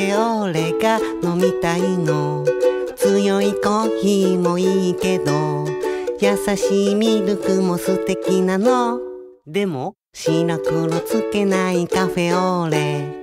フェオレが飲みたいの。強いコーヒーもいいけど優しいミルクも素敵なの。でも白黒つけないカフェオレ。